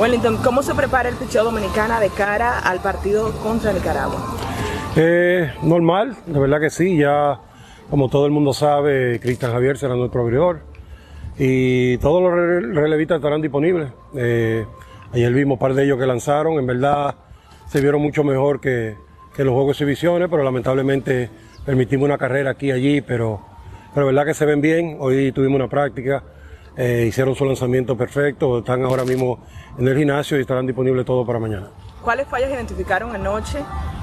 Wellington, ¿cómo se prepara el picheo dominicana de cara al partido contra Nicaragua? Eh, normal, de verdad que sí, ya como todo el mundo sabe, Cristian Javier será nuestro abridor y todos los relevistas estarán disponibles. Eh, ayer vimos un par de ellos que lanzaron, en verdad se vieron mucho mejor que, que los juegos exhibiciones, pero lamentablemente permitimos una carrera aquí y allí, pero, pero verdad que se ven bien. Hoy tuvimos una práctica, eh, hicieron su lanzamiento perfecto, están ahora mismo en el gimnasio y estarán disponibles todo para mañana. ¿Cuáles fallas identificaron anoche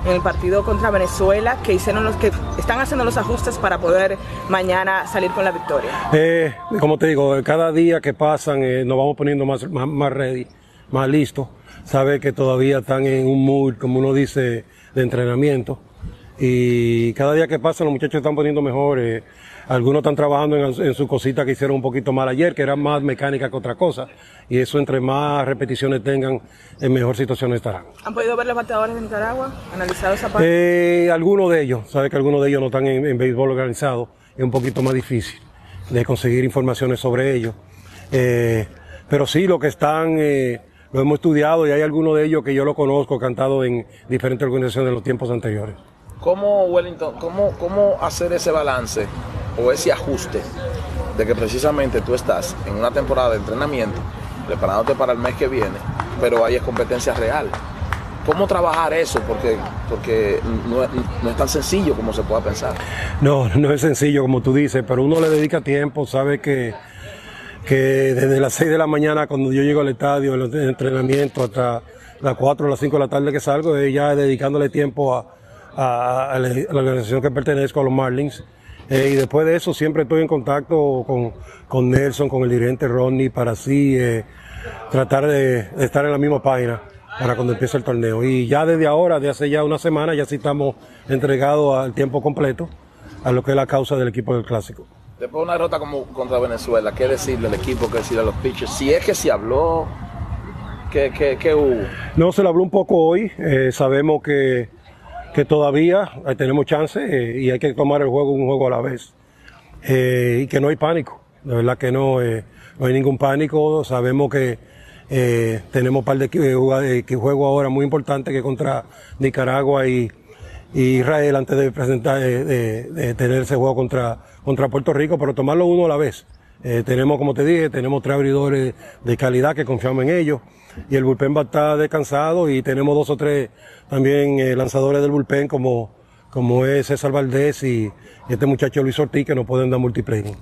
en el partido contra Venezuela que hicieron los que están haciendo los ajustes para poder mañana salir con la victoria? Eh, como te digo, cada día que pasan eh, nos vamos poniendo más, más, ready, más listos. Sabe que todavía están en un mood, como uno dice, de entrenamiento. Y cada día que pasa los muchachos están poniendo mejor. Eh, algunos están trabajando en, su cosita que hicieron un poquito mal ayer, que era más mecánica que otra cosa. Y eso entre más repeticiones tengan, en mejor situación estarán. ¿Han podido ver los bateadores de Nicaragua? ¿Analizado esa parte? Eh, algunos de ellos. Sabe que algunos de ellos no están en, béisbol organizado. Es un poquito más difícil de conseguir informaciones sobre ellos. Eh, pero sí, lo que están... Eh, lo hemos estudiado y hay algunos de ellos que yo lo conozco, cantado en diferentes organizaciones en los tiempos anteriores. ¿Cómo, Wellington, cómo, cómo hacer ese balance o ese ajuste de que precisamente tú estás en una temporada de entrenamiento, preparándote para el mes que viene, pero hay competencia real? ¿Cómo trabajar eso? Porque, porque no, no, es tan sencillo como se pueda pensar. No, no es sencillo como tú dices, pero uno le dedica tiempo, sabe que, que desde las 6 de la mañana cuando yo llego al estadio, el entrenamiento, hasta las 4 o las 5 de la tarde que salgo, ya dedicándole tiempo a, a, la, organización que pertenezco, a los Marlins. Eh, y después de eso siempre estoy en contacto con, con Nelson, con el dirigente Ronnie, para así eh, tratar de, estar en la misma página para cuando empiece el torneo. Y ya desde ahora, de hace ya una semana, ya sí estamos entregados al tiempo completo a lo que es la causa del equipo del Clásico. Después de una derrota como contra Venezuela, ¿qué decirle al equipo, qué decirle a los pitchers? Si es que se habló, ¿qué, qué, hubo? No, se lo habló un poco hoy. Eh, sabemos que que todavía tenemos chance eh, y hay que tomar el juego un juego a la vez. Eh, y que no hay pánico, de verdad que no, eh, no hay ningún pánico, sabemos que tenemos un par de que juego ahora muy importante que contra Nicaragua y, Israel antes de presentar, de, tener ese juego contra, contra Puerto Rico, pero tomarlo uno a la vez. Tenemos, como te dije, tenemos tres abridores de calidad que confiamos en ellos y el bullpen va a estar descansado y tenemos dos o tres también eh, lanzadores del bullpen como, como es César Valdés y, este muchacho Luis Ortiz que nos pueden dar multiplayer.